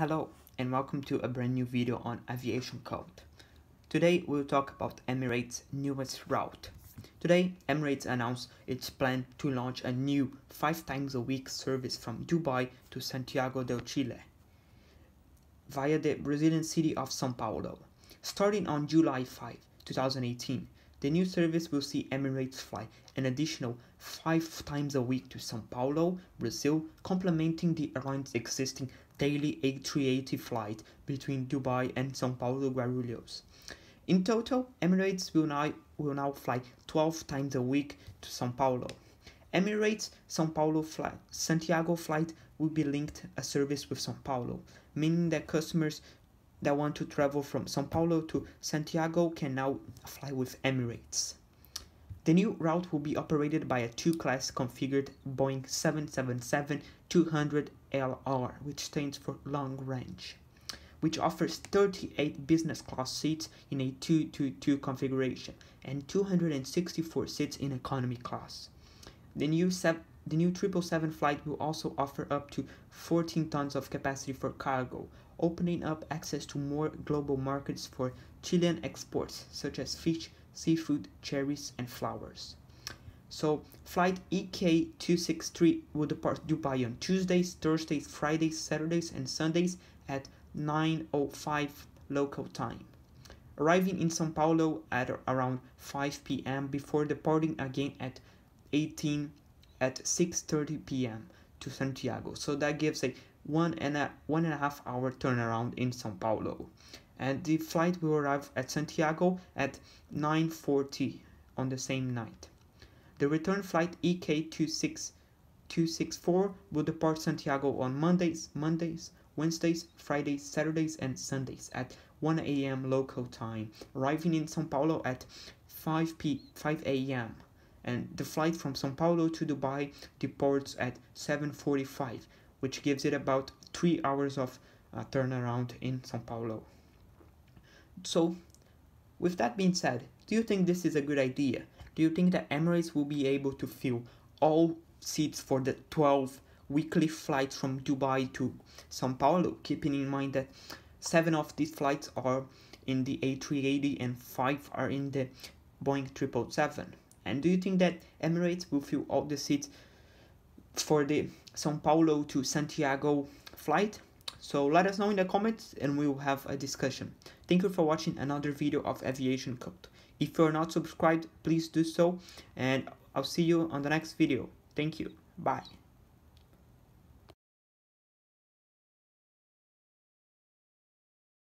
Hello and welcome to a brand new video on AviationCult. Today we'll talk about Emirates' newest route. Today Emirates announced its plan to launch a new 5 times a week service from Dubai to Santiago del Chile via the Brazilian city of São Paulo. Starting on July 5, 2018, the new service will see Emirates fly an additional 5 times a week to São Paulo, Brazil, complementing the airline's existing daily A380 flight between Dubai and São Paulo Guarulhos. In total, Emirates will now, will now fly 12 times a week to São Paulo. Emirates São Paulo flight Santiago flight will be linked a service with São Paulo, meaning that customers that want to travel from São Paulo to Santiago can now fly with Emirates. The new route will be operated by a two-class configured Boeing 777-200LR, which stands for long range, which offers 38 business class seats in a 222 configuration and 264 seats in economy class. The new the new 777 flight will also offer up to 14 tons of capacity for cargo, opening up access to more global markets for Chilean exports such as fish, seafood, cherries, and flowers. So, flight EK263 will depart Dubai on Tuesdays, Thursdays, Fridays, Saturdays, and Sundays at 9.05 local time, arriving in Sao Paulo at around 5 p.m. before departing again at 18 at 6.30 p.m. to Santiago. So that gives a one and a one and a half hour turnaround in Sao Paulo and the flight will arrive at Santiago at 9.40 on the same night. The return flight EK26264 will depart Santiago on Mondays, Mondays, Wednesdays, Fridays, Saturdays, and Sundays at 1 a.m. local time, arriving in São Paulo at 5 p 5 a.m. And the flight from São Paulo to Dubai departs at 7:45, which gives it about three hours of uh, turnaround in São Paulo. So, with that being said, do you think this is a good idea? Do you think that Emirates will be able to fill all seats for the 12 weekly flights from Dubai to Sao Paulo, keeping in mind that seven of these flights are in the A380 and five are in the Boeing 777? And do you think that Emirates will fill all the seats for the Sao Paulo to Santiago flight? So let us know in the comments and we will have a discussion. Thank you for watching another video of AviationCult. If you are not subscribed, please do so and I'll see you on the next video. Thank you. Bye.